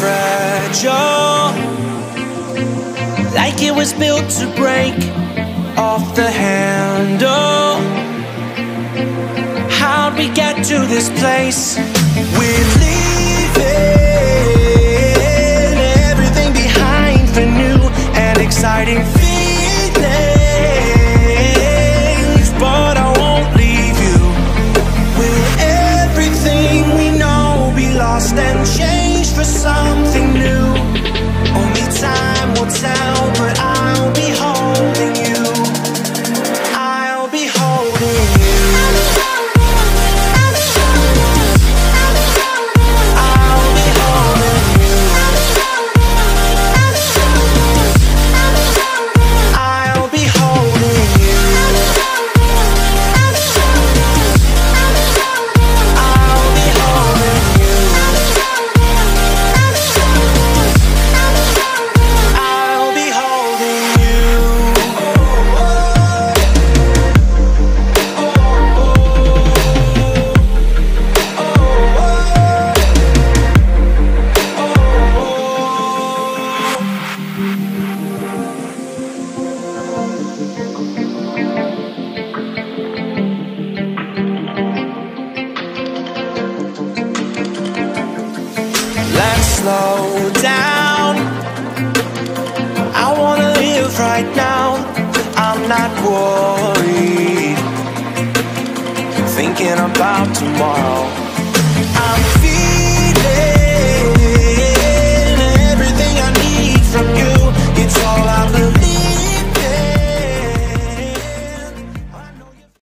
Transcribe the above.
fragile, like it was built to break off the handle. How'd we get to this place? We're for something new? Only time will tell, Let's slow down. I wanna live right now. I'm not worried. Thinking about tomorrow.